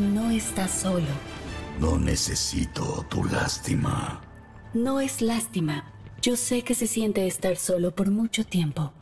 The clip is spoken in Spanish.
No estás solo. No necesito tu lástima. No es lástima. Yo sé que se siente estar solo por mucho tiempo.